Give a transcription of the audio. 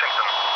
Washington.